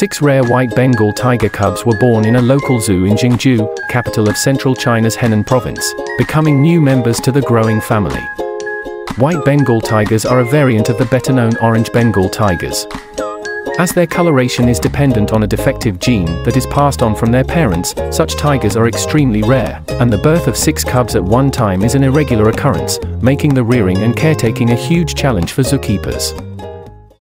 Six rare white Bengal tiger cubs were born in a local zoo in Zhengzhou, capital of central China's Henan province, becoming new members to the growing family. White Bengal tigers are a variant of the better-known orange Bengal tigers. As their coloration is dependent on a defective gene that is passed on from their parents, such tigers are extremely rare, and the birth of six cubs at one time is an irregular occurrence, making the rearing and caretaking a huge challenge for zookeepers.